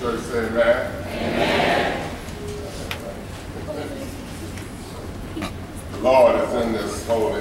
Church say amen. Amen. The Lord is in this holy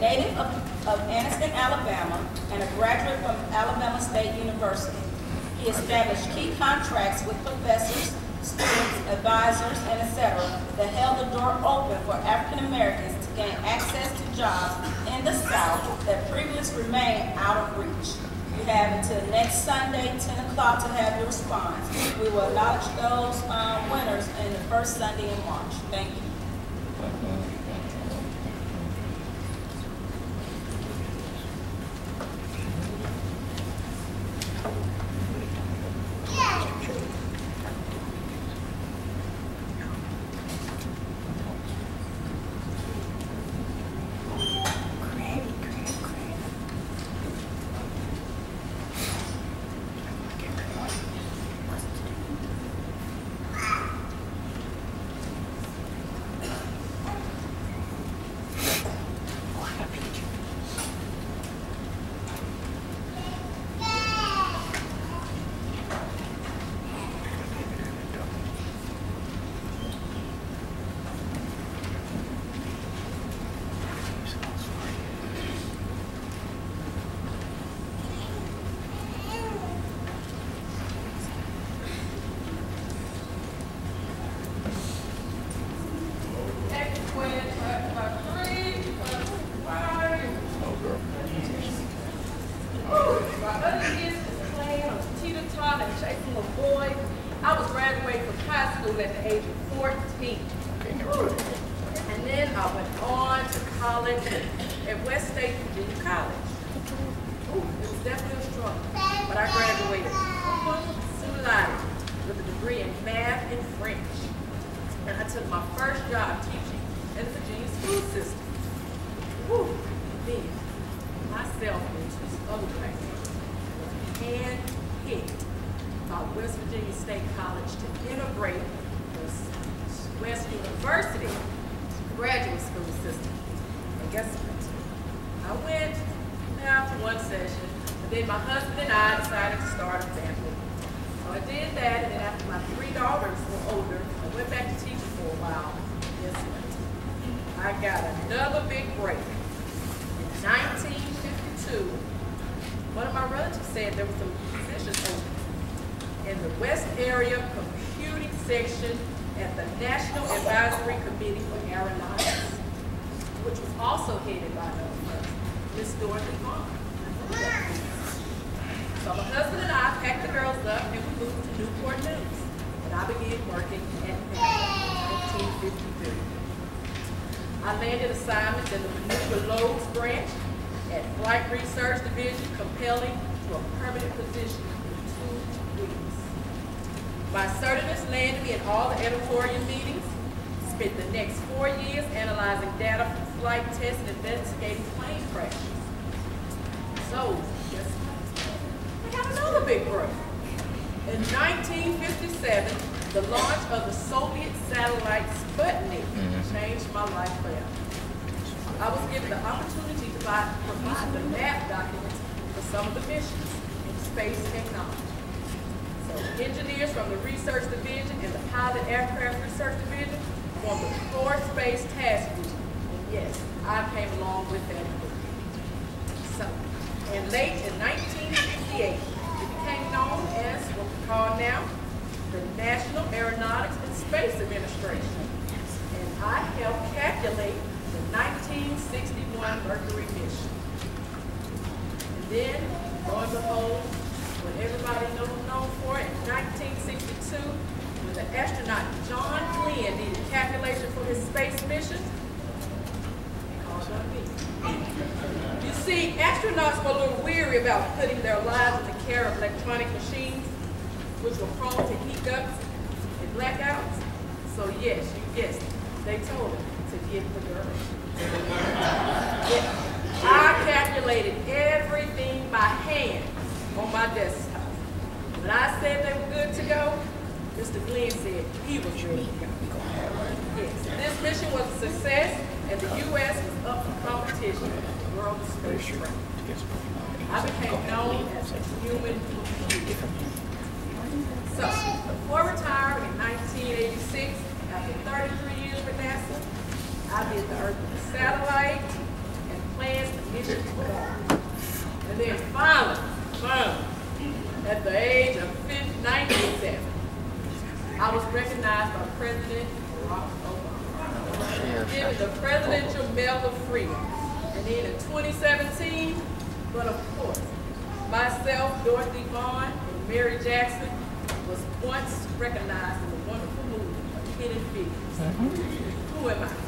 native of, of Anniston, Alabama, and a graduate from Alabama State University. He established key contracts with professors, students, advisors, and etc. that held the door open for African Americans to gain access to jobs in the South that previously remained out of reach. You have until next Sunday, 10 o'clock, to have your response. We will acknowledge those um, winners in the first Sunday in March. Thank you. Given the opportunity to buy- provide the map documents for some of the missions in space technology. So engineers from the research division and the pilot aircraft research division formed the core space task group. And yes, I came along with that group. So, and late in 1958, it became known as what we call now the National Aeronautics and Space Administration. And I helped calculate 1961 Mercury mission. And then, lo and behold, what everybody knows known for in 1962, when the astronaut John Glenn needed calculation for his space mission. You see, astronauts were a little weary about putting their lives in the care of electronic machines, which were prone to hiccups and blackouts. So yes, you guessed it, they told him to get the girl. I calculated everything by hand on my desktop. When I said they were good to go, Mr. Glenn said he was ready to go. Yes, this mission was a success, and the U.S. was up for competition the world space race. I became known as a human. So, before retiring in 1986, after 33 years with NASA, I did the Earth satellite and plans the mission to Mars. And then finally, finally, at the age of 50 97, I was recognized by President Barack Obama, given the Presidential Medal of Freedom. And then in 2017, but of course, myself, Dorothy Vaughan, and Mary Jackson was once recognized in the wonderful movie Hidden Figures. Mm-hmm. Who am I?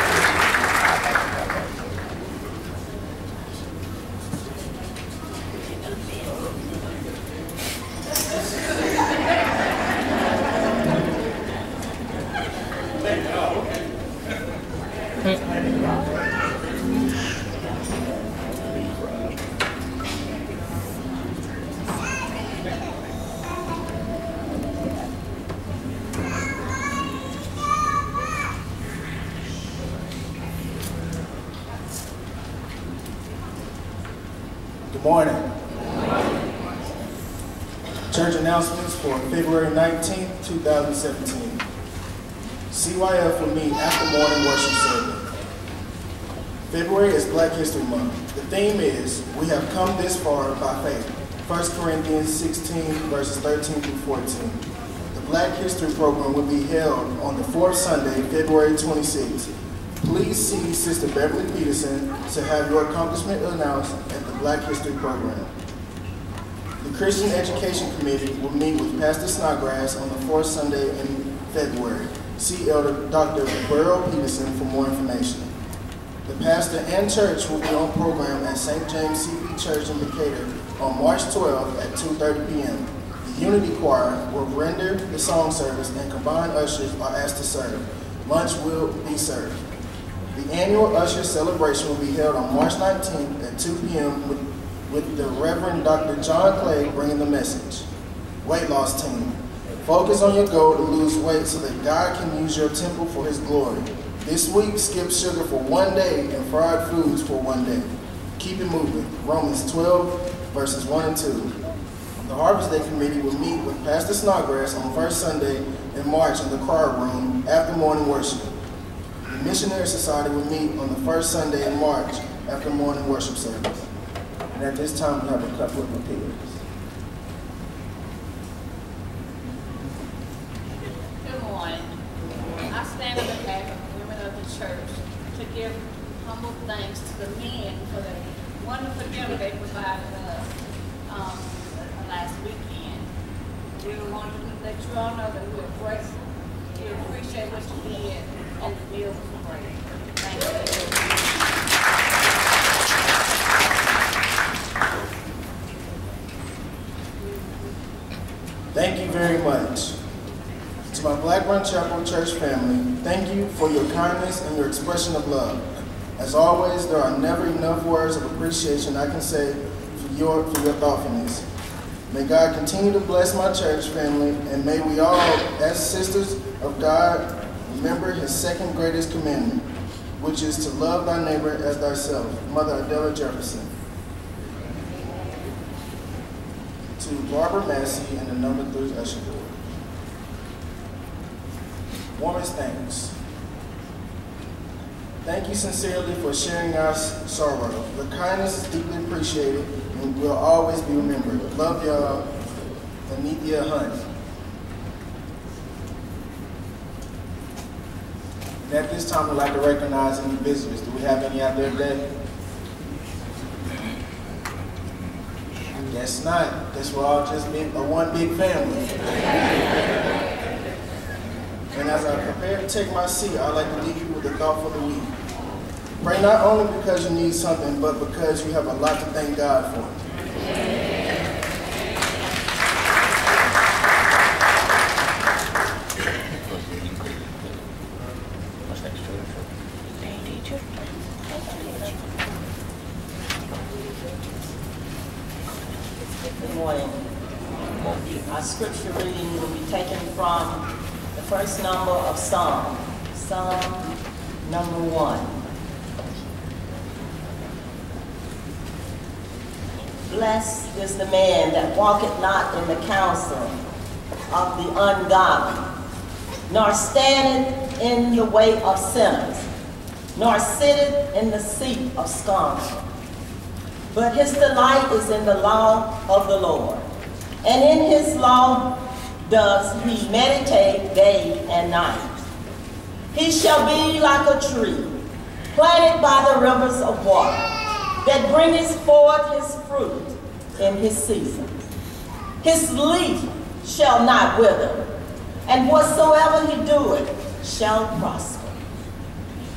Good morning. Church announcements for February 19th, 2017. CYF will meet after morning worship service. February is Black History Month. The theme is, We have come this far by faith. 1 Corinthians 16, verses 13 through 14. The Black History Program will be held on the fourth Sunday, February 26th. Please see Sister Beverly Peterson to have your accomplishment announced at the Black History Program. Christian Education Committee will meet with Pastor Snodgrass on the fourth Sunday in February. See Elder Dr. Burrow Peterson for more information. The pastor and church will be on program at St. James CP Church in Decatur on March 12th at 2.30 p.m. The Unity Choir will render the song service and combined ushers are asked to serve. Lunch will be served. The annual Usher celebration will be held on March 19th at 2 p.m. with, with the Reverend Dr. John Clay bringing the message. weight loss team. Focus on your goal to lose weight so that God can use your temple for his glory. This week, skip sugar for one day and fried foods for one day. Keep it moving. Romans 12, verses 1 and 2. The Harvest Day Committee will meet with Pastor Snodgrass on first Sunday in March in the choir room after morning worship. The Missionary Society will meet on the first Sunday in March after morning worship service. And at this time, we have a couple of appeals. Good morning. I stand on behalf of the women of the church to give humble thanks to the men for the wonderful dinner they provided us um, last weekend. We want to let you all know that we're grateful. We appreciate what you did, and the meal was great. Thank you. Thank you very much. To my Blackburn Chapel Church family, thank you for your kindness and your expression of love. As always, there are never enough words of appreciation I can say for your, for your thoughtfulness. May God continue to bless my church family, and may we all, as sisters of God, remember his second greatest commandment, which is to love thy neighbor as thyself. Mother Adela Jefferson. To Barbara Massey and the number three usher board. Warmest thanks. Thank you sincerely for sharing our sorrow. Your kindness is deeply appreciated and will always be remembered. Love y'all, Anithia Hunt. And at this time, I'd like to recognize any visitors. Do we have any out there today? Guess not. Guess we're all just big, a one big family. And as I prepare to take my seat, I'd like to leave you with a thought for the week. Pray not only because you need something, but because you have a lot to thank God for. Good morning. Our scripture reading will be taken from the first number of Psalm, Psalm number one. Blessed is the man that walketh not in the counsel of the ungodly, nor standeth in the way of sinners, nor sitteth in the seat of scornful. But his delight is in the law of the Lord. And in his law does he meditate day and night. He shall be like a tree planted by the rivers of water that bringeth forth his fruit in his season. His leaf shall not wither, and whatsoever he doeth shall prosper.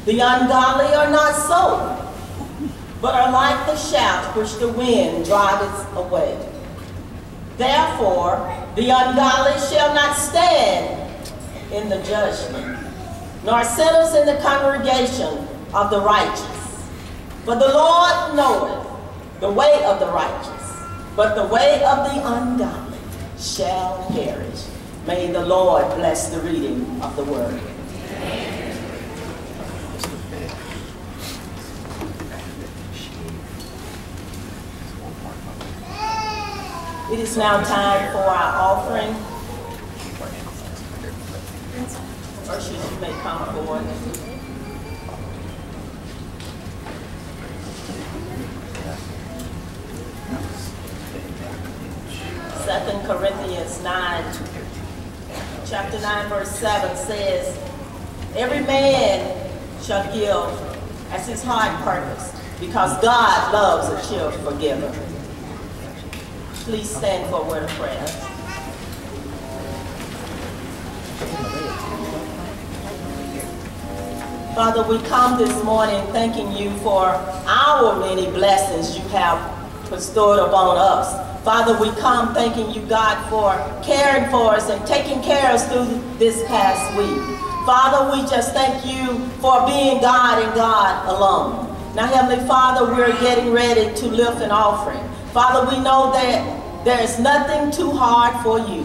The ungodly are not so, but are like the shaft which the wind driveth away. Therefore, the ungodly shall not stand in the judgment, nor sinners in the congregation of the righteous. For the Lord knoweth the way of the righteous, but the way of the ungodly shall perish. May the Lord bless the reading of the word. It is now time for our offering. You may come forward. Second Corinthians 9, chapter 9, verse 7 says, Every man shall give as his heart purpose, because God loves a cheerful giver. Please stand for a word of prayer. Father, we come this morning thanking you for our many blessings you have bestowed upon us. Father, we come thanking you, God, for caring for us and taking care of us through this past week. Father, we just thank you for being God and God alone. Now, Heavenly Father, we're getting ready to lift an offering. Father, we know that There is nothing too hard for you.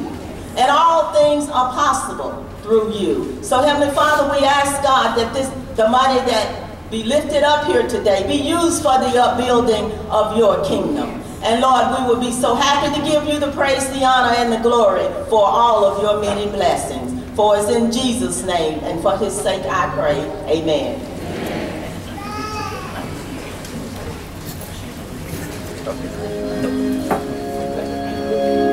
And all things are possible through you. So Heavenly Father, we ask God that this, the money that be lifted up here today be used for the upbuilding of your kingdom. And Lord, we will be so happy to give you the praise, the honor, and the glory for all of your many blessings. For it's in Jesus' name and for his sake I pray. Amen. Dr. Drew. Nope.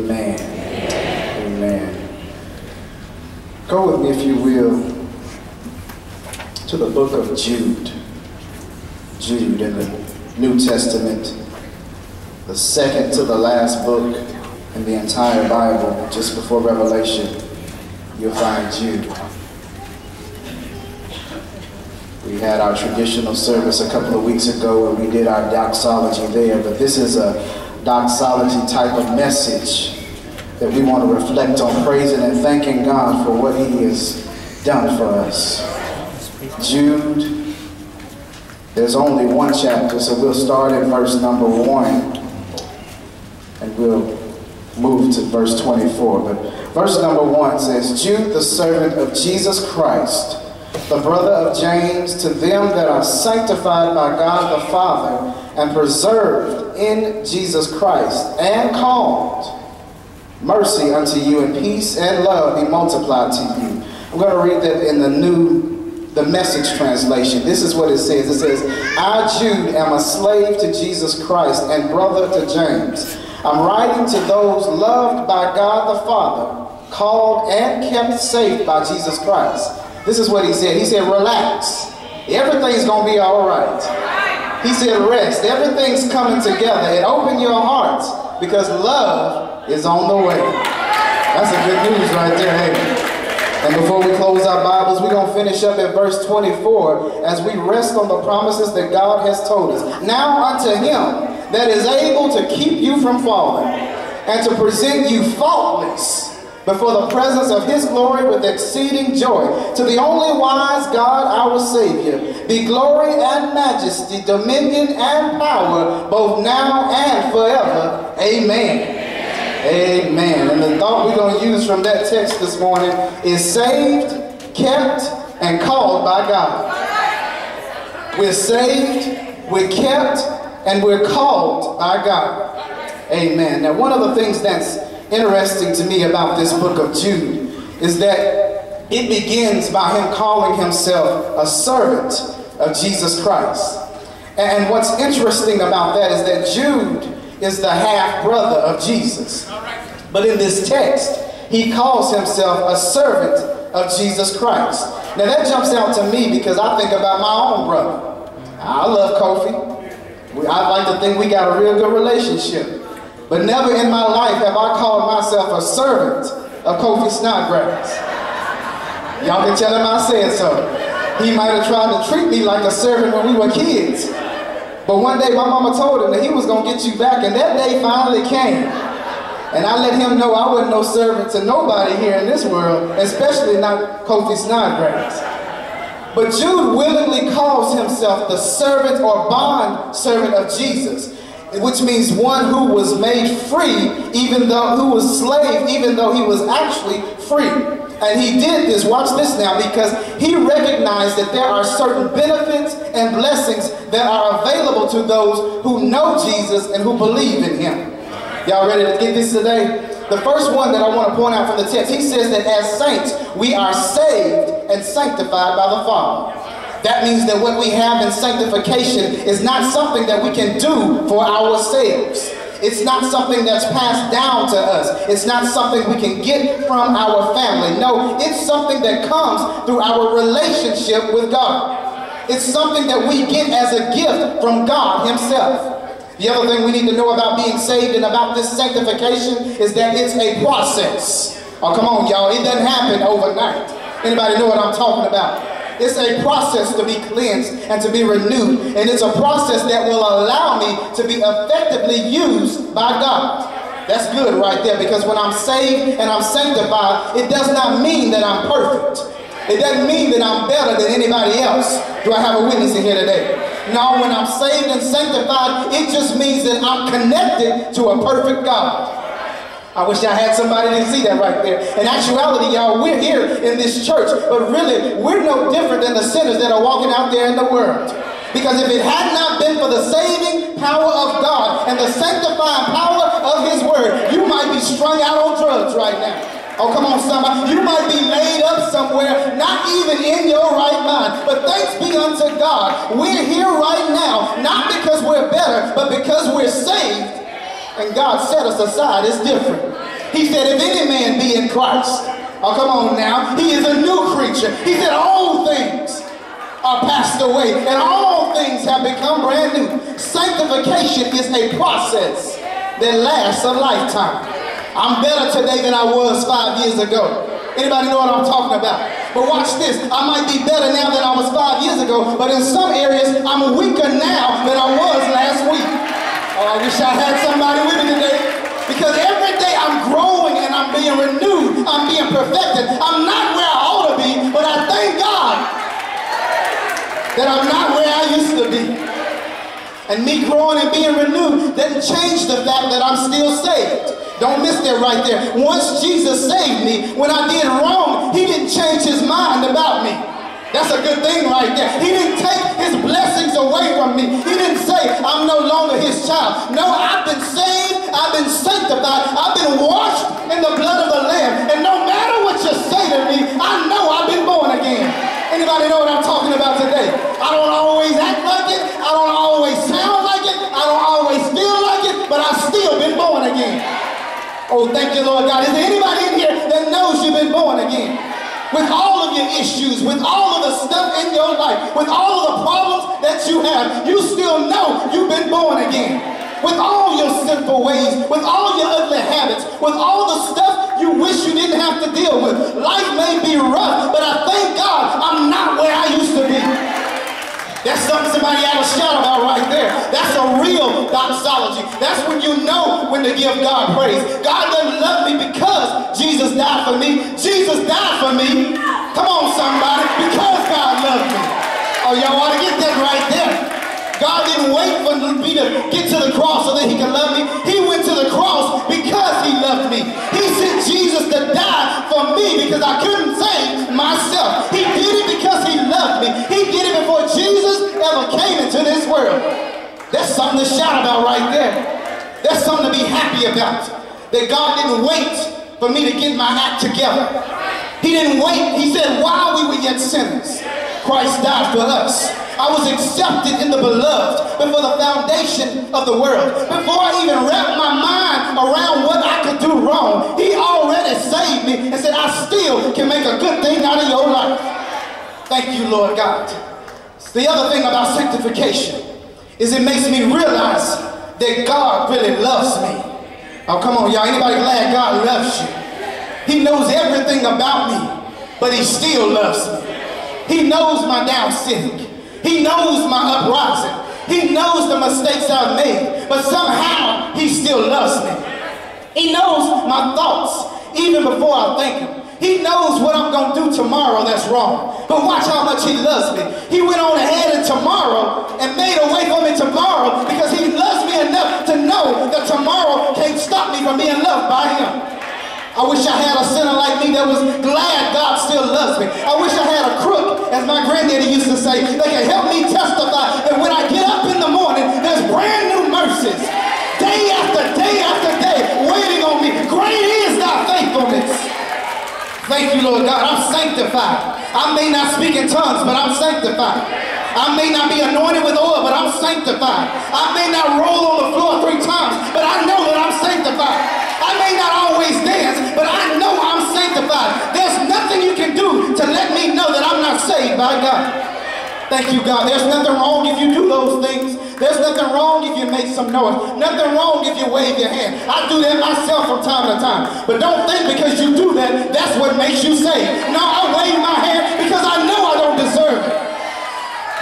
Amen. Amen. Go with me, if you will, to the book of Jude. Jude in the New Testament, the second to the last book in the entire Bible, just before Revelation, you'll find Jude. We had our traditional service a couple of weeks ago and we did our doxology there, but this is a doxology type of message that we want to reflect on praising and thanking God for what he has done for us. Jude, there's only one chapter, so we'll start at verse number one and we'll move to verse 24. But verse number one says, Jude, the servant of Jesus Christ, the brother of James, to them that are sanctified by God the Father and preserved in Jesus Christ and called, mercy unto you and peace and love be multiplied to you. I'm going to read that in the new, the message translation. This is what it says. It says, I, Jude, am a slave to Jesus Christ and brother to James. I'm writing to those loved by God the Father, called and kept safe by Jesus Christ. This is what he said. He said, relax. Everything's going to be all right. He said, rest. Everything's coming together. And open your hearts because love is on the way. That's a good news right there, hey. And before we close our Bibles, we're going to finish up at verse 24 as we rest on the promises that God has told us. Now unto him that is able to keep you from falling and to present you faultless before the presence of his glory with exceeding joy. To the only wise God, our Savior, be glory and majesty, dominion and power, both now and forever. Amen. Amen. And the thought we're going to use from that text this morning is saved, kept, and called by God. We're saved, we're kept, and we're called by God. Amen. Now, one of the things that's interesting to me about this book of Jude is that it begins by him calling himself a servant of Jesus Christ. And what's interesting about that is that Jude is the half brother of Jesus. But in this text, he calls himself a servant of Jesus Christ. Now that jumps out to me because I think about my own brother. I love Kofi. I like to think we got a real good relationship. But never in my life have I called myself a servant of Kofi Snodgrass. Y'all can tell him I said so. He might have tried to treat me like a servant when we were kids. But one day my mama told him that he was going to get you back, and that day finally came. And I let him know I wasn't no servant to nobody here in this world, especially not Kofi Snodgrass. But Jude willingly calls himself the servant or bond servant of Jesus, which means one who was made free, even though who was slave, even though he was actually free. And he did this, watch this now, because he recognized that there are certain benefits and blessings that are available to those who know Jesus and who believe in him. Y'all ready to get this today? The first one that I want to point out from the text, he says that as saints, we are saved and sanctified by the Father. That means that what we have in sanctification is not something that we can do for ourselves. It's not something that's passed down to us. It's not something we can get from our family. No, it's something that comes through our relationship with God. It's something that we get as a gift from God himself. The other thing we need to know about being saved and about this sanctification is that it's a process. Oh, come on, y'all. It doesn't happen overnight. Anybody know what I'm talking about? It's a process to be cleansed and to be renewed. And it's a process that will allow me to be effectively used by God. That's good right there because when I'm saved and I'm sanctified, it does not mean that I'm perfect. it doesn't mean that I'm better than anybody else. Do I have a witness in here today? No, when I'm saved and sanctified, it just means that I'm connected to a perfect God. I wish I had somebody to see that right there. In actuality, y'all, we're here in this church, but really, we're no different than the sinners that are walking out there in the world. Because if it had not been for the saving power of God and the sanctifying power of His Word, you might be strung out on drugs right now. Oh, come on, somebody. You might be laid up somewhere, not even in your right mind. But thanks be unto God, we're here right now, not because we're better, but because we're saved. And God set us aside. It's different. He said, if any man be in Christ, oh, come on now, he is a new creature. He said, all things are passed away, and all things have become brand new. Sanctification is a process that lasts a lifetime. I'm better today than I was five years ago. Anybody know what I'm talking about? But watch this. I might be better now than I was five years ago, but in some areas, I'm weaker now than I was last week. Oh, I wish I had somebody with me today. Because every day I'm growing and I'm being renewed. I'm being perfected. I'm not where I ought to be, but I thank God that I'm not where I used to be. And me growing and being renewed doesn't change the fact that I'm still saved. Don't miss that right there. Once Jesus saved me, when I did wrong, he didn't change his mind about me. That's a good thing right there. He didn't take his blessings away from me. He didn't say, I'm no longer his child. No, I've been saved. I've been sanctified. I've been washed in the blood of the Lamb. And no matter what you say to me, I know I've been born again. Anybody know what I'm talking about today? I don't always act like it. I don't always sound like it. I don't always feel like it, but I've still been born again. Oh, thank you, Lord God. Is there anybody in here that knows you've been born again? With all of your issues, with all of the stuff in your life, with all of the problems that you have, you still know you've been born again. With all your sinful ways, with all your ugly habits, with all the stuff you wish you didn't have to deal with. Life may be rough, but I thank God I'm not where I used to be. That's something somebody had a shout about right there. That's a real doxology. That's when you know when to give God praise. God doesn't love me because Jesus died for me. Jesus died for me. Come on, somebody. Because God loved me. Oh, y'all want to get that right there. God didn't wait for me to get to the cross so that he could love me. He went to the cross because he loved me. He sent Jesus to die for me because I couldn't save myself. He me. He did it before Jesus ever came into this world. That's something to shout about right there. That's something to be happy about. That God didn't wait for me to get my act together. He didn't wait. He said, while we were yet sinners, Christ died for us. I was accepted in the beloved before the foundation of the world. Before I even wrapped my mind around what I could do wrong, he already saved me and said, I still can make a good thing out of your life. Thank you, Lord God. The other thing about sanctification is it makes me realize that God really loves me. Oh, come on, y'all. Anybody glad God loves you? He knows everything about me, but he still loves me. He knows my down sitting. He knows my uprising. He knows the mistakes I've made, but somehow he still loves me. He knows my thoughts even before I think them. He knows what I'm going to do tomorrow that's wrong. But watch how much he loves me. He went on ahead of tomorrow and made a way for me tomorrow because he loves me enough to know that tomorrow can't stop me from being loved by him. I wish I had a sinner like me that was glad God still loves me. I wish I had a crook, as my granddaddy used to say, that can help me testify that when I get up in the morning, there's brand new mercies. Day after day after day, waiting on me. Great is thy faithfulness. Thank you, Lord God. I'm sanctified. I may not speak in tongues, but I'm sanctified. I may not be anointed with oil, but I'm sanctified. I may not roll on the floor three times, but I know that I'm sanctified. I may not always dance, but I know I'm sanctified. There's nothing you can do to let me know that I'm not saved by God. Thank you, God. There's nothing wrong if you do those things. There's nothing wrong if you make some noise. Nothing wrong if you wave your hand. I do that myself from time to time. But don't think because you do that, that's what makes you saved. No, I wave my hand because I know I don't deserve it.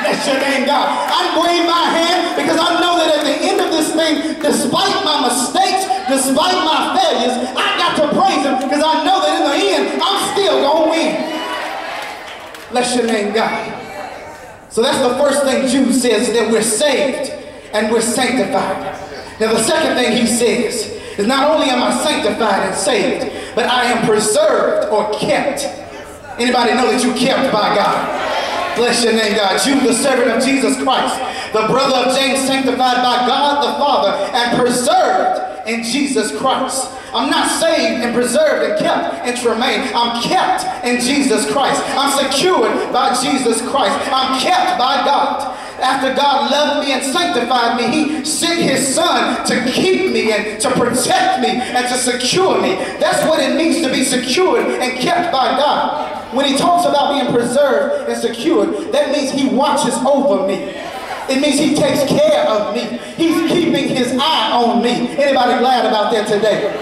Bless your name, God. I wave my hand because I know that at the end of this thing, despite my mistakes, despite my failures, I got to praise Him because I know that in the end, I'm still going to win. Bless your name, God. So that's the first thing Jude says, that we're saved and we're sanctified. Now the second thing he says is not only am I sanctified and saved, but I am preserved or kept. Anybody know that you're kept by God? Bless your name, God. You, the servant of Jesus Christ, the brother of James, sanctified by God the Father and preserved in Jesus Christ. I'm not saved and preserved and kept in Tramaine. I'm kept in Jesus Christ. I'm secured by Jesus Christ. I'm kept by God. After God loved me and sanctified me, He sent His Son to keep me and to protect me and to secure me. That's what it means to be secured and kept by God. When He talks about being preserved and secured, that means He watches over me. It means he takes care of me. He's keeping his eye on me. Anybody glad about that today?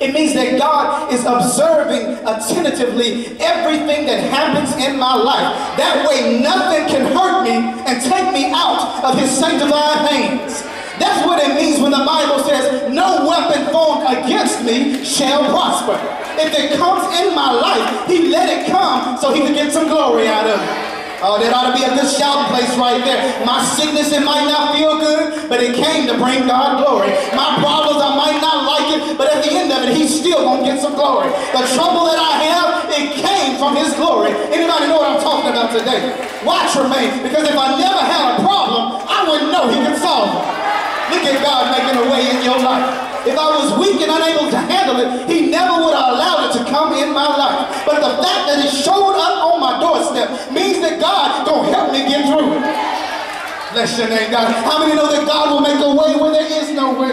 It means that God is observing attentively everything that happens in my life. That way nothing can hurt me and take me out of his sanctified hands. That's what it means when the Bible says, no weapon formed against me shall prosper. If it comes in my life, he let it come so he can get some glory out of it. Oh, that ought to be a good shouting place right there. My sickness, it might not feel good, but it came to bring God glory. My problems, I might not like it, but at the end of it, he's still going to get some glory. The trouble that I have, it came from his glory. Anybody know what I'm talking about today? Watch Tramaine, because if I never had a problem, I wouldn't know he could solve it. Look at God making a way in your life. If I was weak and unable to handle it, he never would have allowed it to come in my life. But the fact that it showed up on my doorstep means that God gonna help me get through it. Bless your name, God. How many know that God will make a way where there is no way?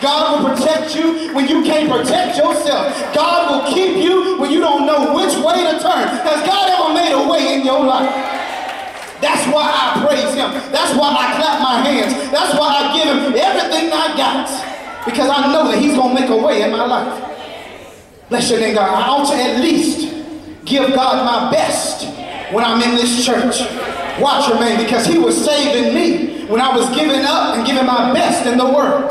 God will protect you when you can't protect yourself. God will keep you when you don't know which way to turn. Has God ever made a way in your life? That's why I praise him. That's why I clap my hands. That's why I give him everything I got. Because I know that he's going to make a way in my life. Bless your name, God. I ought to at least give God my best when I'm in this church. Watch your man, because he was saving me when I was giving up and giving my best in the world.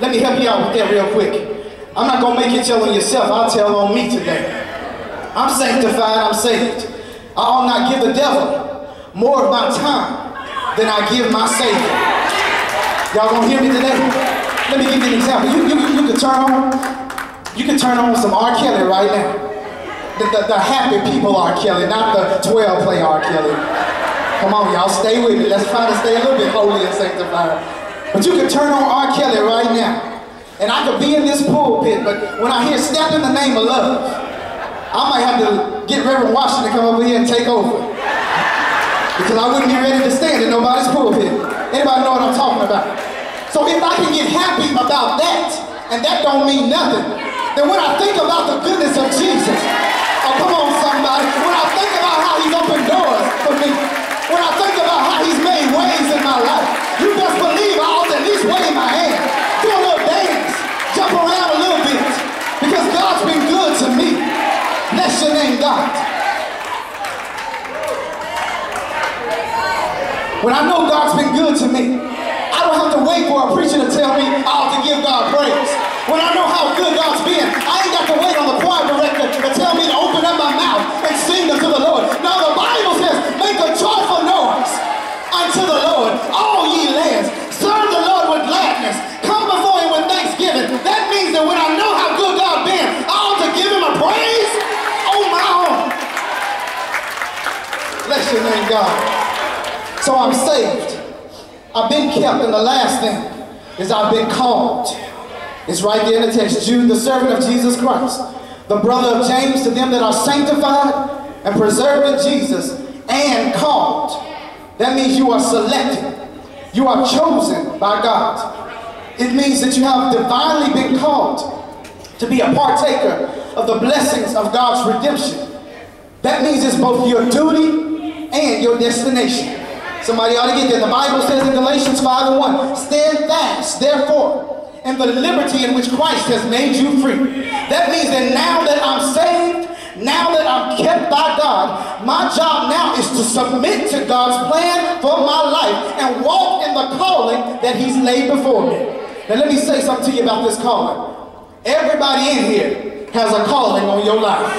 Let me help you out with that real quick. I'm not going to make you tell on yourself. I'll tell on me today. I'm sanctified. I'm saved. I ought not give the devil more of my time than I give my Savior. Y'all gonna hear me today? Let me give you an example. You, you, you can turn on, you can turn on some R. Kelly right now. The, the, the happy people R. Kelly, not the 12 play R. Kelly. Come on, y'all, stay with me. Let's try to stay a little bit holy and sanctified. But you can turn on R. Kelly right now. And I could be in this pulpit, but when I hear step in the name of love, I might have to get Reverend Washington to come over here and take over. Because I wouldn't be ready to stand in nobody's pulpit. Anybody know what I'm talking about? So if I can get happy about that, and that don't mean nothing, then when I think about the goodness of Jesus, oh come on somebody, when I think about how he's opened doors for me, when I think about how he's made ways in my life, you best believe I ought to at least wave my hand, do a little dance, jump around a little bit, because God's been good to me. Bless your name, God. When I know God's been good to me, I don't have to wait for a preacher to tell me I ought to give God praise. When I know how good God's been, I ain't got to wait on the choir director to tell me to open up my mouth and sing unto the Lord. Now the Bible says, make a joyful noise unto the Lord, all ye lands. Serve the Lord with gladness. Come before him with thanksgiving. That means that when I know how good God been, I ought to give him a praise on my own. Bless your name, God. So I'm saved. I've been kept, and the last thing is I've been called. It's right there in the text. Jude, the servant of Jesus Christ, the brother of James, to them that are sanctified and preserved in Jesus and called. That means you are selected. You are chosen by God. It means that you have divinely been called to be a partaker of the blessings of God's redemption. That means it's both your duty and your destination. Somebody ought to get there. The Bible says in Galatians 5 and 1, Stand fast, therefore, in the liberty in which Christ has made you free. That means that now that I'm saved, now that I'm kept by God, my job now is to submit to God's plan for my life and walk in the calling that he's laid before me. Now let me say something to you about this calling. Everybody in here has a calling on your life.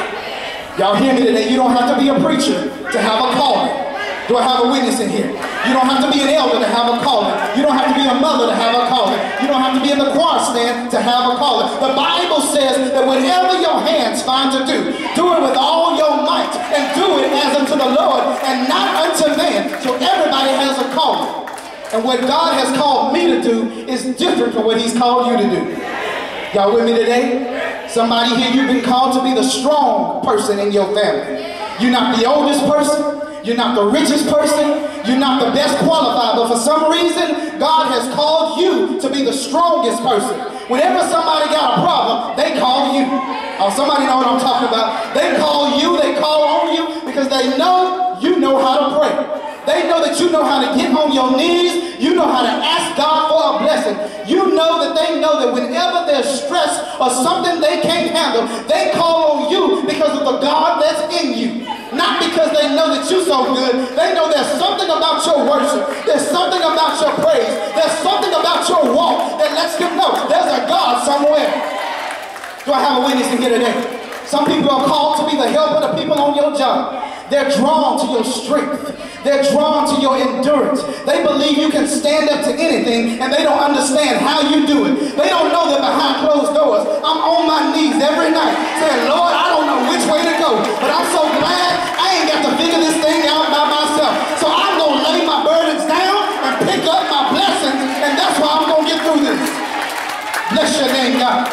Y'all hear me today? You don't have to be a preacher to have a calling. Do I have a witness in here? You don't have to be an elder to have a calling. You don't have to be a mother to have a calling. You don't have to be in the choir stand to have a calling. The Bible says that whatever your hands find to do, do it with all your might and do it as unto the Lord and not unto man. So everybody has a calling. And what God has called me to do is different from what he's called you to do. Y'all with me today? Somebody here, you've been called to be the strong person in your family. You're not the oldest person. You're not the richest person. You're not the best qualified. But for some reason, God has called you to be the strongest person. Whenever somebody got a problem, they call you. Oh, somebody know what I'm talking about. They call you, they call on you because they know you know how to pray. They know that you know how to get on your knees. You know how to ask God for a blessing. You know that they know that whenever they're stressed or something they can't handle, they call on you because of the God that's in you. Not because they know that you're so good. They know there's something about your worship. There's something about your praise. There's something about your walk that lets them know there's a God somewhere. Do I have a witness to get in here today? Some people are called to be the helper of the people on your job. They're drawn to your strength. They're drawn to your endurance. They believe you can stand up to anything and they don't understand how you do it. They don't know that behind closed doors, I'm on my knees every night saying, Lord, I don't know which way to go, but I'm so glad I ain't got to figure this thing out by myself. So I'm going to lay my burdens down and pick up my blessings and that's why I'm going to get through this. Bless your name, God.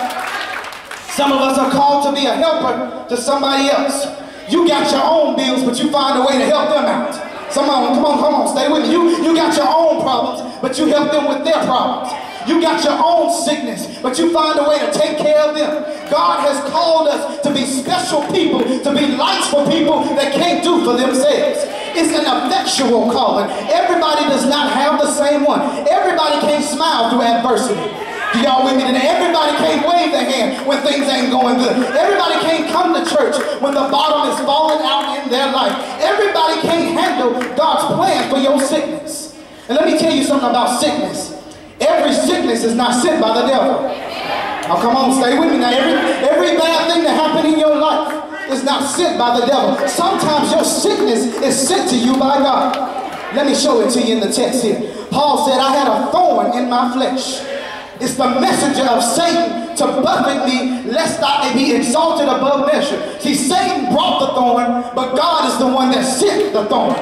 Some of us are called to be a helper to somebody else. You got your own bills, but you find a way to help them out. Come on, come on, come on, stay with me. You, you got your own problems, but you help them with their problems. You got your own sickness, but you find a way to take care of them. God has called us to be special people, to be lights for people that can't do for themselves. It's an effectual calling. Everybody does not have the same one. Everybody can't smile through adversity. Y'all with me today? Everybody can't wave their hand when things ain't going good. Everybody can't come to church when the bottom is falling out in their life. Everybody can't handle God's plan for your sickness. And let me tell you something about sickness. Every sickness is not sent by the devil. Now come on, stay with me. Now every, every bad thing that happened in your life is not sent by the devil. Sometimes your sickness is sent to you by God. Let me show it to you in the text here. Paul said, I had a thorn in my flesh. It's the messenger of Satan to buffet me, lest I be exalted above measure. See, Satan brought the thorn, but God is the one that sent the thorn.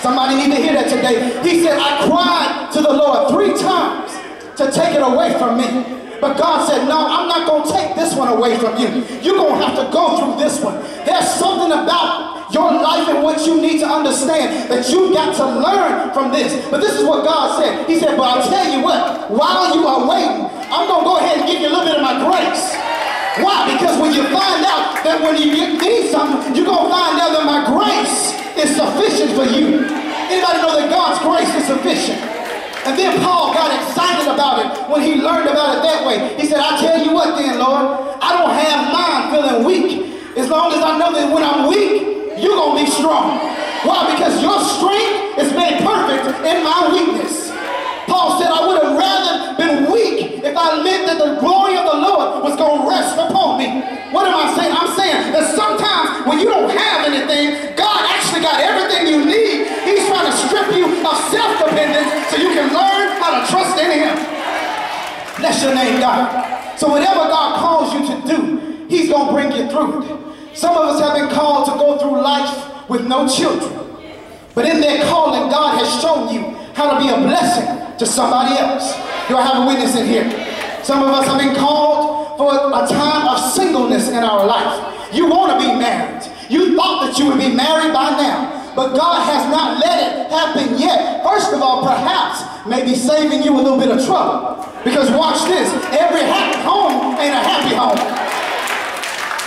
Somebody need to hear that today. He said, I cried to the Lord three times to take it away from me. But God said, no, I'm not going to take this one away from you. You're going to have to go through this one. There's something about your life and what you need to understand that you've got to learn from this. But this is what God said. He said, but I'll tell you what, while you are waiting, I'm going to go ahead and give you a little bit of my grace. Why? Because when you find out that when you need something, you're going to find out that my grace is sufficient for you. Anybody know that God's grace is sufficient? And then Paul got excited about it when he learned about it that way. He said, I tell you what then, Lord, I don't have mine feeling weak. As long as I know that when I'm weak, you're going to be strong. Why? Because your strength is made perfect in my weakness. Paul said, I would have rather been weak if I meant that the glory of the Lord was going to rest upon me. What am I saying? I'm saying that sometimes when you don't have anything, God actually got everything you need. Self-dependence so you can learn how to trust in Him. Bless your name, God. So whatever God calls you to do, He's going to bring you through it. Some of us have been called to go through life with no children. But in their calling, God has shown you how to be a blessing to somebody else. Do I have a witness in here? Some of us have been called for a time of singleness in our life. You want to be married. You thought that you would be married by now. But God has not let it happen yet. First of all, perhaps maybe saving you a little bit of trouble. Because watch this, every happy home ain't a happy home.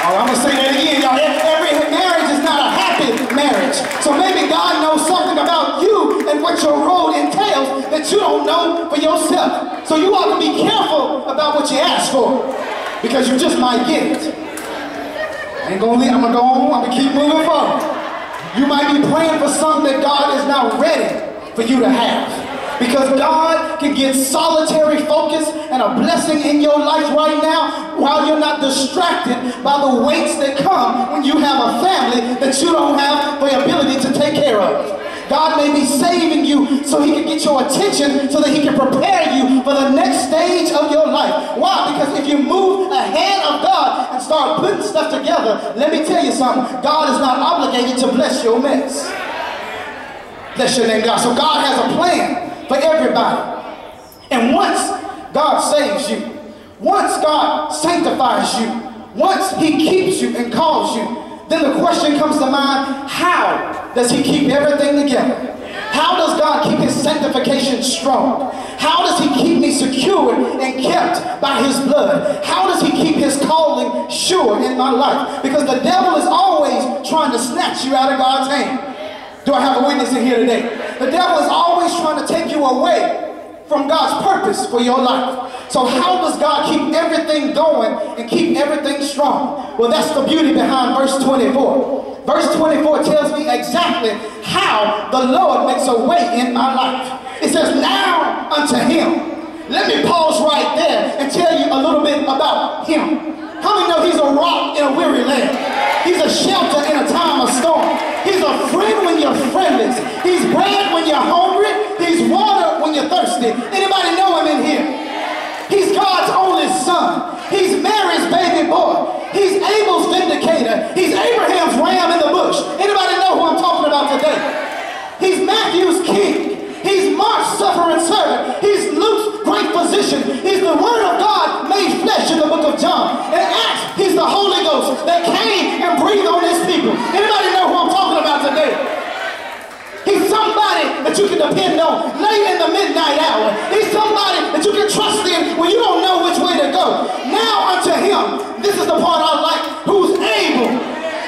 Oh, I'm going to say that again, y'all. Every marriage is not a happy marriage. So maybe God knows something about you and what your road entails that you don't know for yourself. So you ought to be careful about what you ask for because you just might get it. I ain't gonna leave, I'm gonna go on, I'm gonna keep moving forward. You might be praying for something that God is not ready for you to have. Because God can get solitary focus and a blessing in your life right now while you're not distracted by the weights that come when you have a family that you don't have the ability to take care of. God may be saving you so he can get your attention so that he can prepare you for the next stage of your life. Why? Because if you move ahead of God and start putting stuff together, let me tell you something. God is not obligated to bless your mess. Bless your name, God. So God has a plan for everybody. And once God saves you, once God sanctifies you, once he keeps you and calls you, then the question comes to mind, how does he keep everything together? How does God keep his sanctification strong? How does he keep me secured and kept by his blood? How does he keep his calling sure in my life? Because the devil is always trying to snatch you out of God's hand. Do I have a witness in here today? The devil is always trying to take you away from God's purpose for your life. So how does God keep everything going and keep everything strong? Well, that's the beauty behind verse 24. Verse 24 tells me exactly how the Lord makes a way in my life. It says, now unto him. Let me pause right there and tell you a little bit about him. How many know he's a rock in a weary land? He's a shelter in a time of storm. A friend when you're friendless. He's bread when you're hungry. He's water when you're thirsty. Anybody know him in here? He's God's only son. He's Mary's baby boy. He's Abel's vindicator. He's Abraham's ram in the bush. Anybody know who I'm talking about today? He's Matthew's king. He's Mark's suffering servant. He's Luke's great physician. He's the word of God made flesh in the book of John. In Acts, he's the Holy Ghost that came and breathed on his people. Anybody know who I'm talking about today? He's somebody that you can depend on late in the midnight hour. He's somebody that you can trust in when you don't know which way to go. Now unto him, this is the part I like, who's able.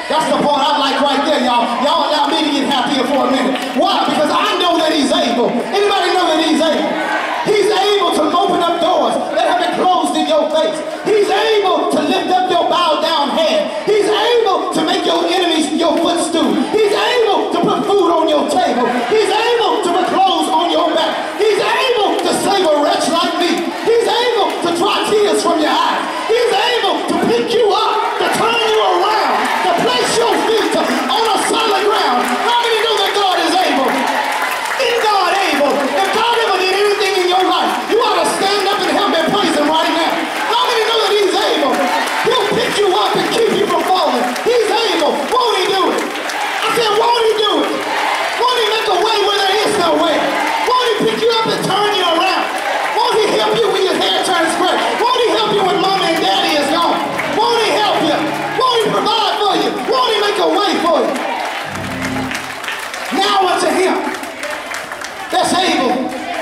That's the part I like right there, y'all. Y'all allow me to get happier for a minute. Why? Because I know that he's able. Anybody know that he's able? That have been closed in your face. He's able to lift up your bowed down head. He's able to make your enemies your footstool. He's able to put food on your table. He's able to put clothes on your back. He's able to save a wretch like me. He's able to dry tears from your eyes. He's able to pick you up, to turn you around, to place your feet on a solid ground. How many know that God is able? Is God able? If God ever did anything in your life, you ought to stand up and help me praise him right now. How many know that he's able? He'll pick you up and keep you from falling. He's able. Won't he do it? I said, won't he do it? Won't he make a way where there is no way? Won't he pick you up and turn you around? Won't he help you when your hair turns gray? Won't he help you when mama and daddy is gone? Won't he help you? Won't he provide for you? Won't he make a way for you? Now unto him that's able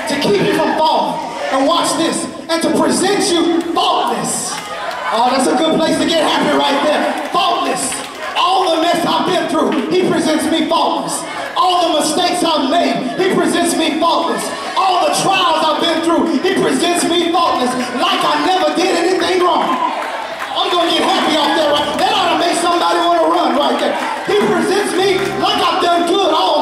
to keep you from falling. And watch this, and to present you faultless. Oh, that's a good place to get happy right there. Faultless. All the mess I've been through, he presents me faultless. All the mistakes I've made, he presents me faultless. All the trials I've been through, he presents me faultless. Like I never did anything wrong. I'm gonna get happy off there, right? That ought to make somebody want to run right there. He presents me like I've done good all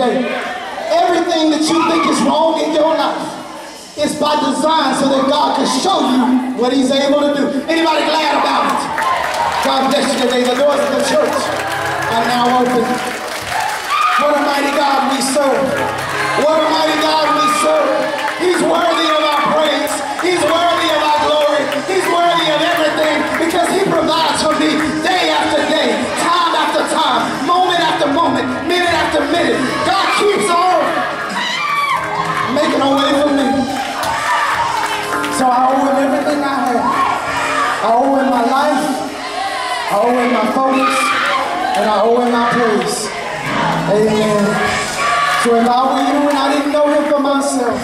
today. Everything that you think is wrong in your life is by design so that God can show you what he's able to do. Anybody glad about it? God bless you today. The doors of the church are now open. What a mighty God we serve. What a mighty God we serve. He's worthy of our praise. He's worthy I owe him my focus. And I owe him my praise. Amen. So if I were you and I didn't know him for myself,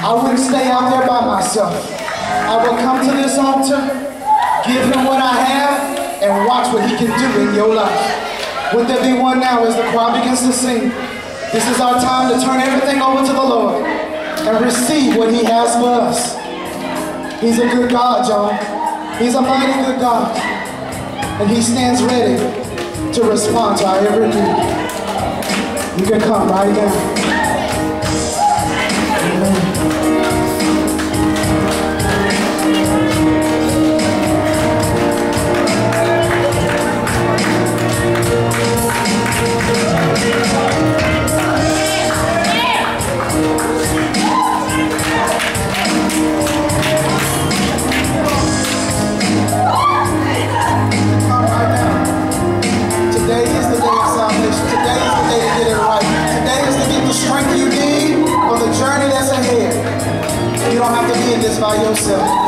I wouldn't stay out there by myself. I would come to this altar, give him what I have, and watch what he can do in your life. Would there be one now as the choir begins to sing? This is our time to turn everything over to the Lord and receive what he has for us. He's a good God, y'all. He's a mighty good God. And he stands ready to respond to our every need. You can come right now. By yourself.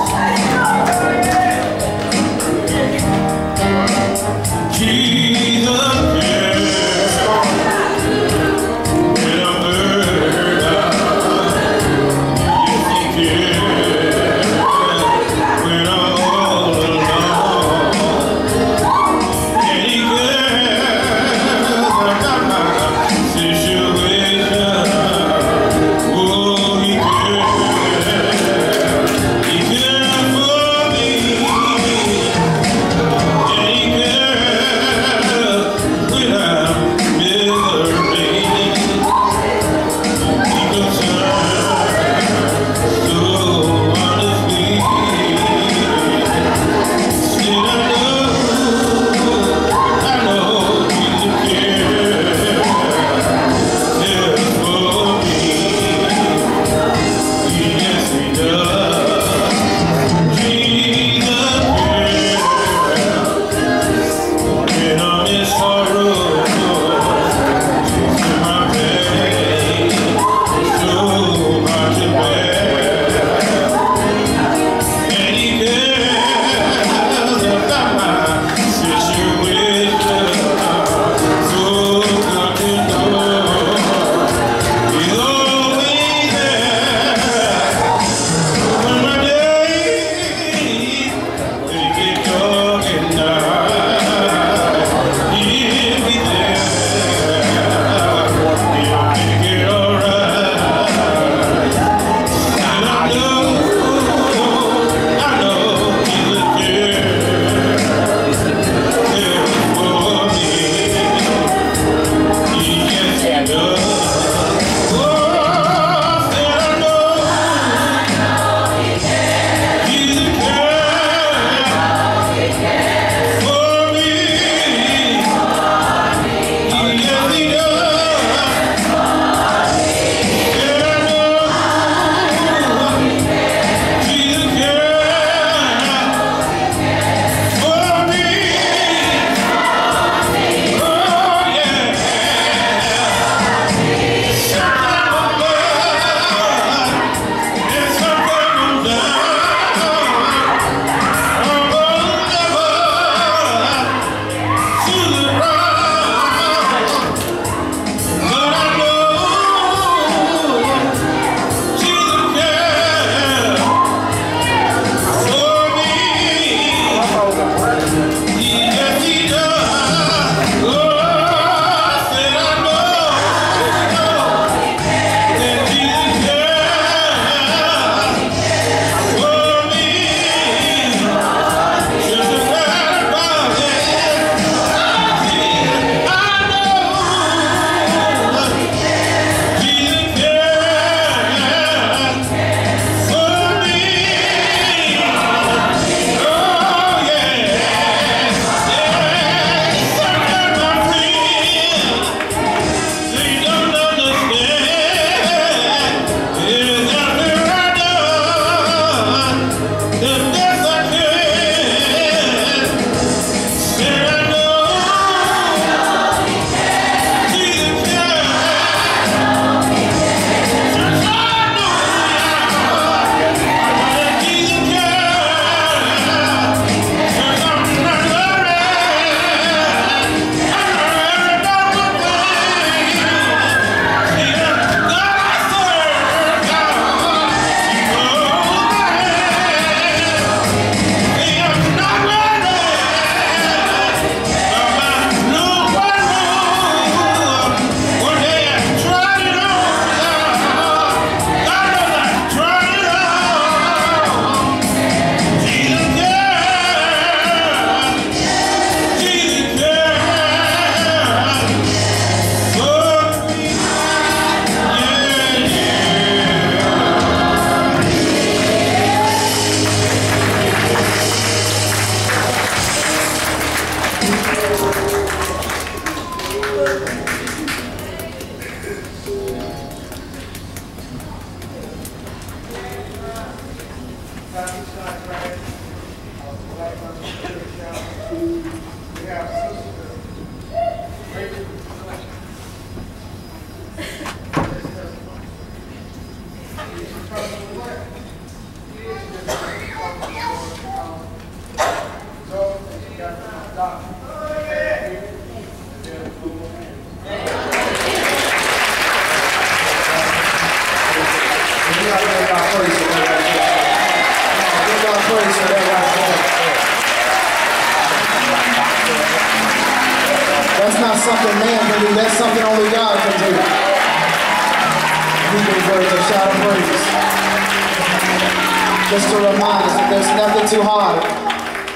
To remind us that there's nothing too hard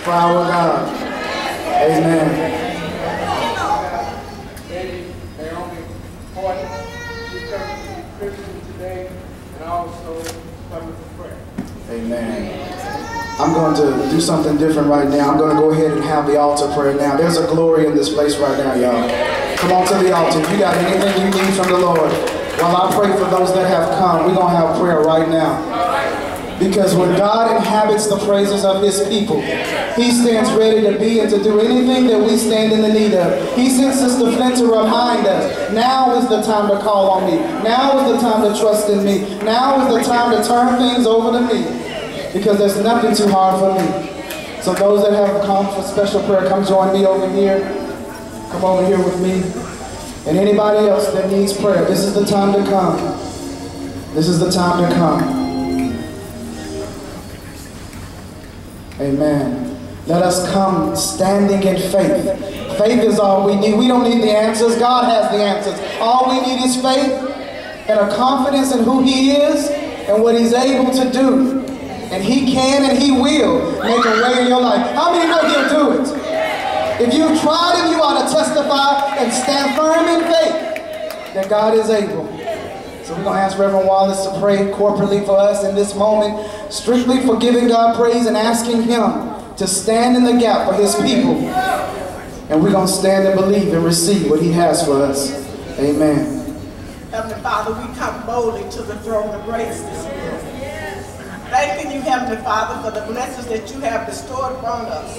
for our God. Amen. Amen. I'm going to do something different right now. I'm going to go ahead and have the altar prayer now. There's a glory in this place right now, y'all. Come on to the altar. If you got anything you need from the Lord, while I pray for those that have come, we're going to have prayer right now. Because when God inhabits the praises of his people, he stands ready to be and to do anything that we stand in the need of. He sends Sister Flint to remind us, now is the time to call on me. Now is the time to trust in me. Now is the time to turn things over to me. Because there's nothing too hard for me. So those that have come for special prayer, come join me over here. Come over here with me. And anybody else that needs prayer, this is the time to come. This is the time to come. Amen. Let us come standing in faith. Faith is all we need. We don't need the answers. God has the answers. All we need is faith and a confidence in who He is and what He's able to do. And He can and He will make a way in your life. How many know He'll do it? If you've tried it, you ought to testify and stand firm in faith that God is able. So we're going to ask Reverend Wallace to pray corporately for us in this moment, strictly for giving God praise and asking Him to stand in the gap for His people. And we're going to stand and believe and receive what He has for us. Amen. Heavenly Father, we come boldly to the throne of grace this morning. Thanking you, Heavenly Father, for the blessings that you have bestowed upon us.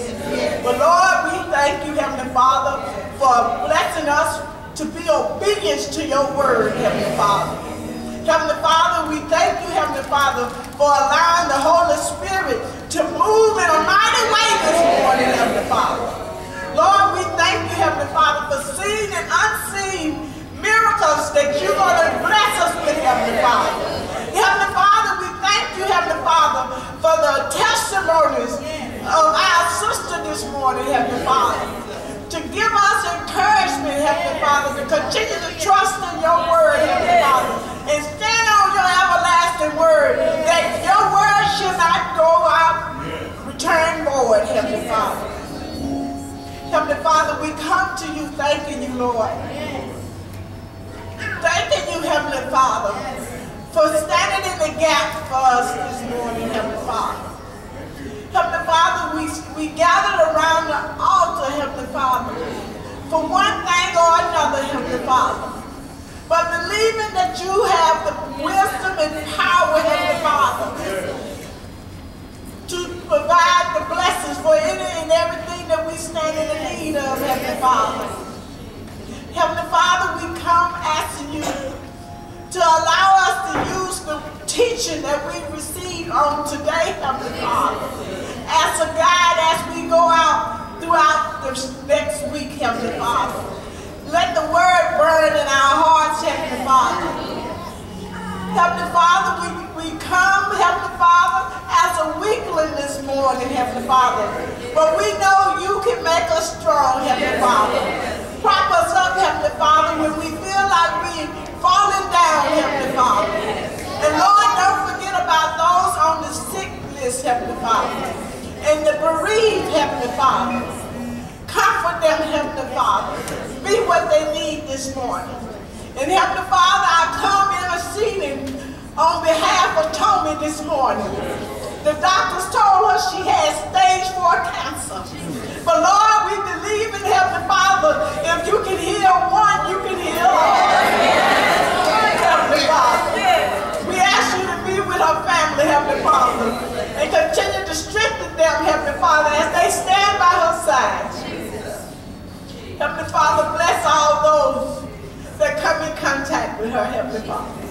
But Lord, we thank you, Heavenly Father, for blessing us to be obedient to your word, Heavenly Father. Heavenly Father, we thank you, Heavenly Father, for allowing the Holy Spirit to move in a mighty way this morning, Heavenly Father. Lord, we thank you, Heavenly Father, for seen and unseen miracles that you're going to bless us with, Heavenly Father. Heavenly Father, we thank you, Heavenly Father, for the testimonies of our sister this morning, Heavenly Father. To give us encouragement, Heavenly Father, to continue to trust in your word, Heavenly Father, and stand on your everlasting word, that your word should not go out, return void, Heavenly Father. Heavenly Father, we come to you thanking you, Lord. Thanking you, Heavenly Father, for standing in the gap for us this morning, Heavenly Father. Heavenly Father, we, we gathered around the altar, Heavenly Father, for one thing or another, Heavenly Father. But believing that you have the wisdom and power, Heavenly Father, to provide the blessings for any and everything that we stand in the need of, Heavenly Father. Heavenly Father, we come asking you to allow us to use the teaching that we received on today, Heavenly Father, as a guide as we go out throughout the next week, Heavenly Father. Let the word burn in our hearts, Heavenly Father. Heavenly Father, we, we come, Heavenly Father, as a weakling this morning, Heavenly Father. But we know you can make us strong, Heavenly Father. Prop us up, Heavenly Father, when we feel like we're falling down, Heavenly Father. And Lord, don't forget about those on the sick list, Heavenly Father. And the bereaved, Heavenly Father. Comfort them, Heavenly Father. Be what they need this morning. And Heavenly Father, I come interceding on behalf of Tommy this morning. The doctors told her she had stage four cancer. But Lord, we believe in Heavenly Father. If you can heal one, you can heal all. her family, Heavenly Father. And continue to strengthen them, Heavenly Father, as they stand by her side. Heavenly Father, bless all those that come in contact with her, Heavenly Father.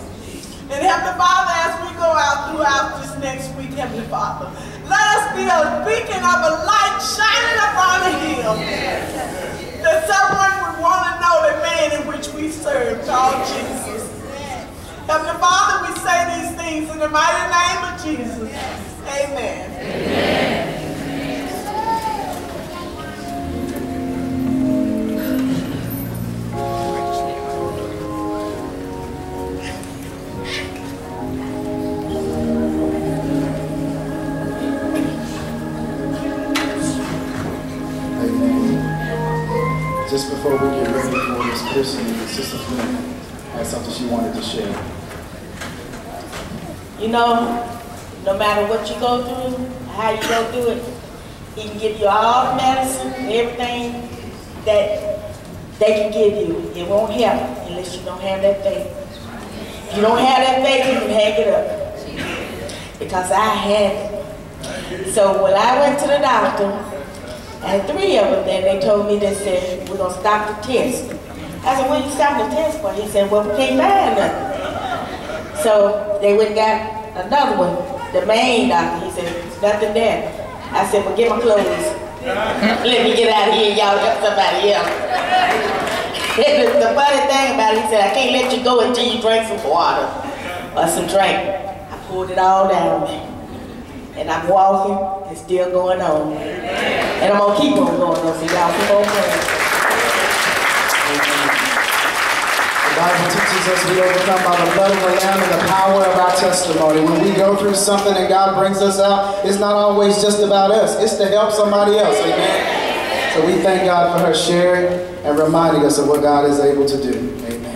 And Heavenly Father, as we go out throughout this next week, Heavenly Father, let us be a beacon of a light shining upon a hill. Yes. That someone would want to know the man in which we serve, called Jesus. Heavenly Father, we say these things in the mighty name of Jesus. Amen. Amen. Just before we get ready for this person, Sister Flynn had something she wanted to share. You know, no matter what you go through, how you go through it, he can give you all the medicine, everything that they can give you. It won't help unless you don't have that faith. If you don't have that faith, you can hang it up. Because I had it. So when I went to the doctor, and three of them, and they told me, they said, we're gonna stop the test. I said, what you stop the test for? He said, well, we can't find nothing. So they went and got another one, the main doctor. He said, there's nothing there. I said, well, get my clothes. Let me get out of here, y'all got somebody else. The, the funny thing about it, he said, I can't let you go until you drink some water or some drink. I pulled it all down. And I'm walking, it's still going on. And I'm gonna keep on going on, so y'all keep on praying. Bible teaches us we overcome by the blood of the Lamb and the power of our testimony. When we go through something and God brings us out, it's not always just about us. It's to help somebody else. Amen. So we thank God for her sharing and reminding us of what God is able to do. Amen.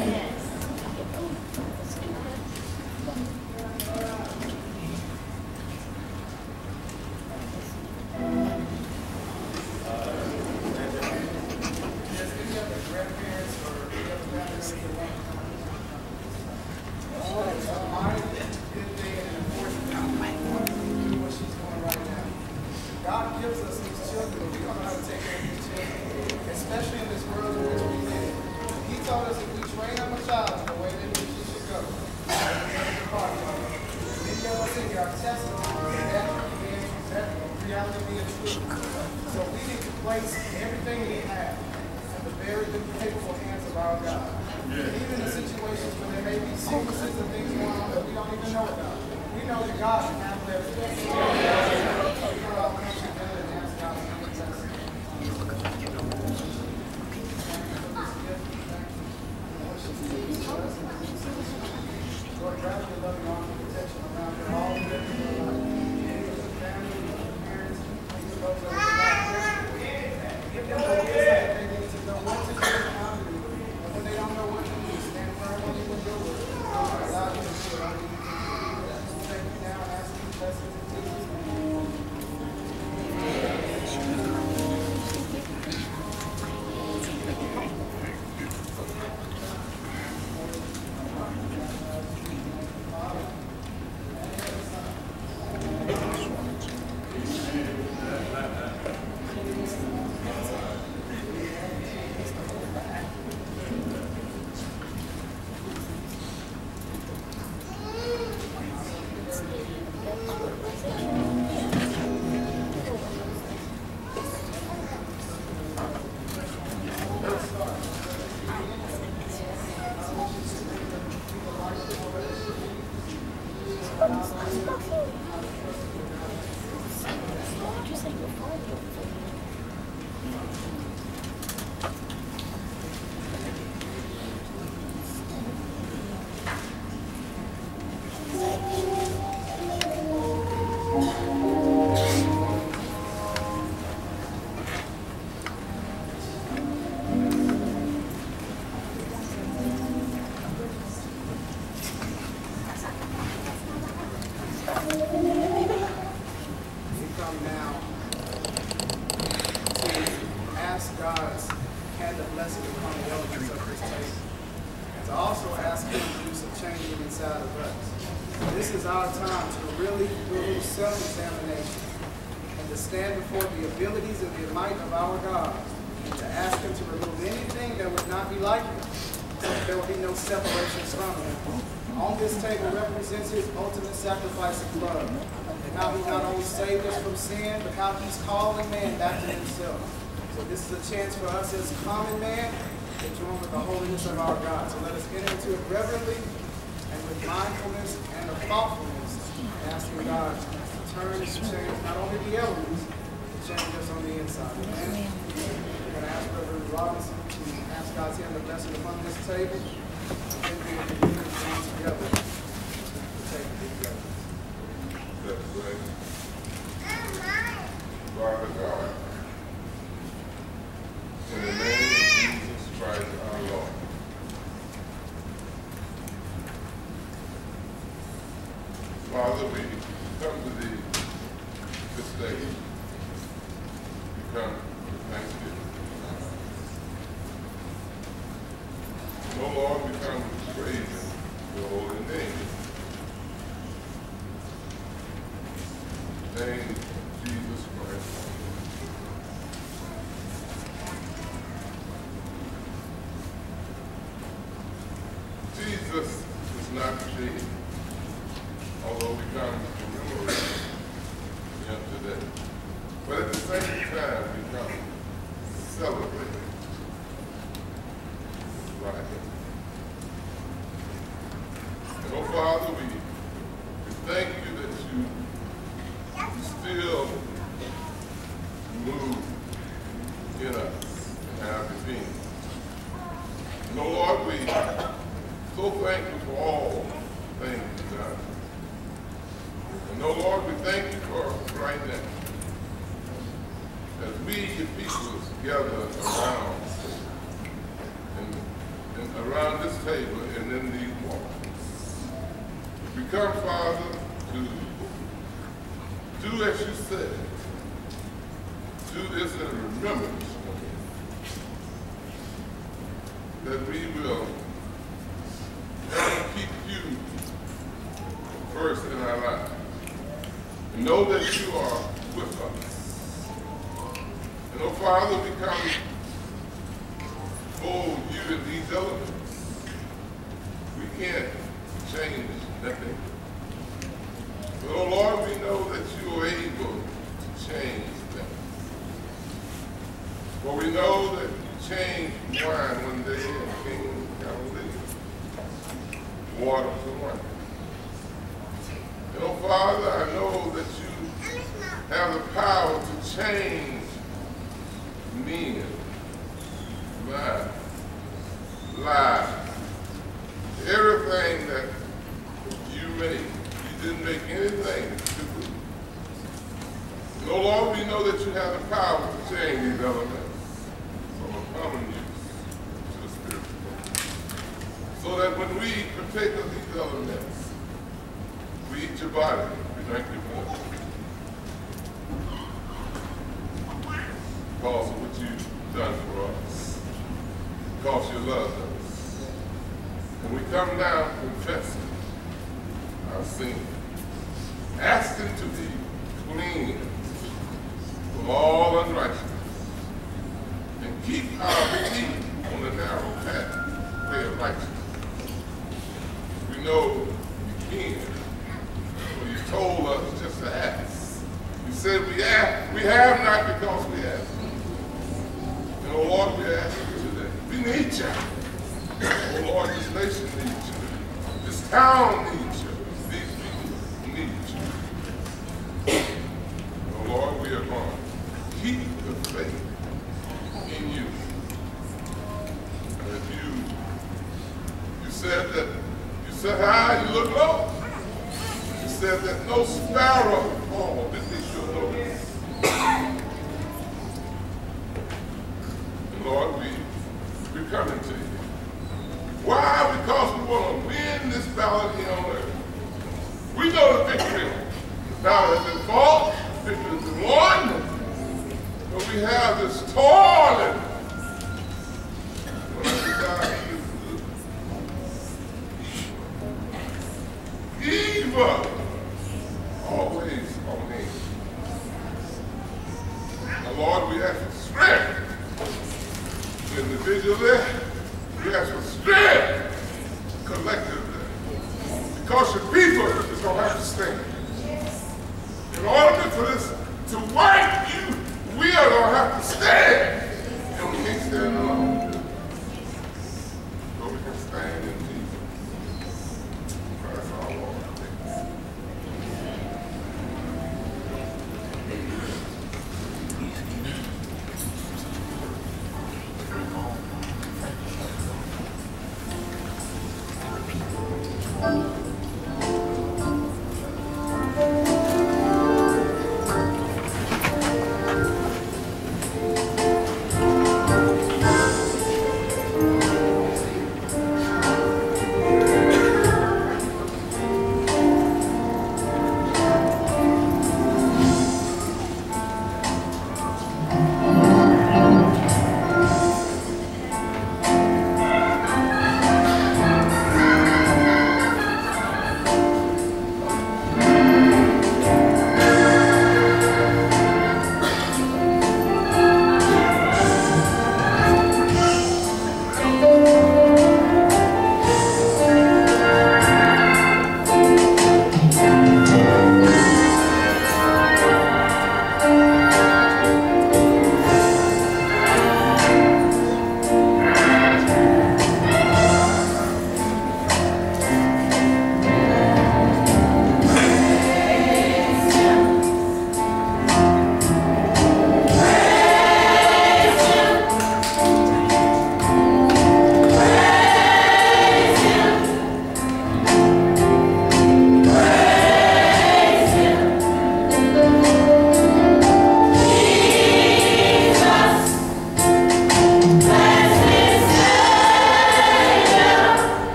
for us as common man to join with the holiness of our God. So let us enter into it reverently and with mindfulness and a thoughtfulness, asking God to turn and change not only the elements, but change us on the inside. Amen. We're going to ask Reverend Robinson to ask God's hand to bless upon this table. And then we will together. Can't change nothing. But, oh Lord, we know that you are able to change things. For we know that you change wine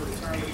at this time to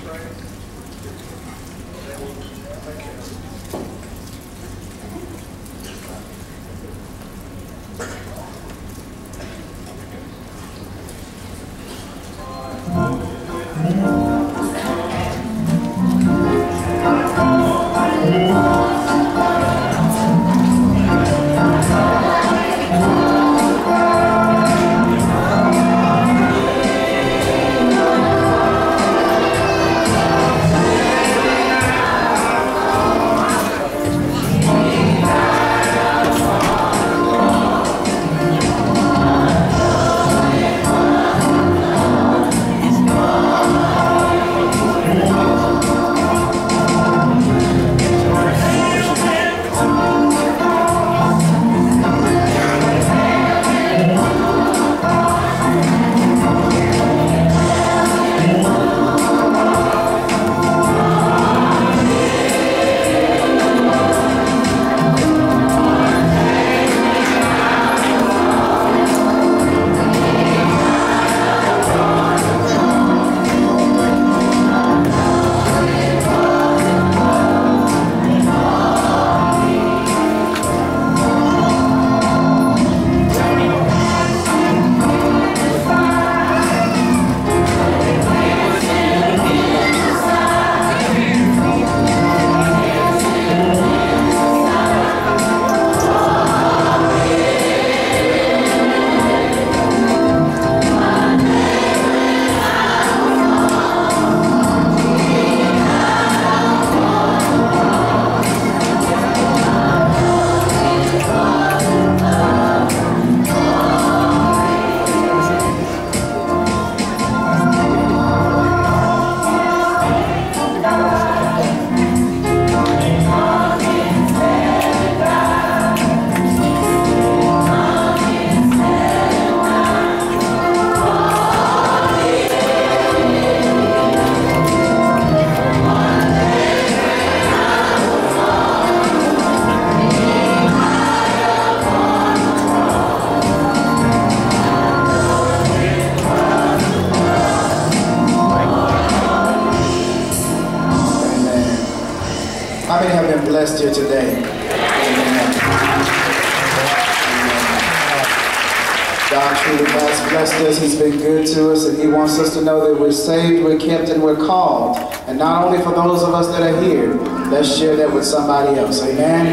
saved, we're kept, and we're called. And not only for those of us that are here, let's share that with somebody else. Amen.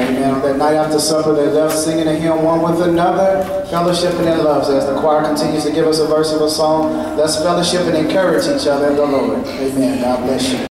Amen. On that night after supper, they left singing a hymn one with another, fellowshipping in love. As the choir continues to give us a verse of a song, let's fellowship and encourage each other in the Lord. Amen. God bless you.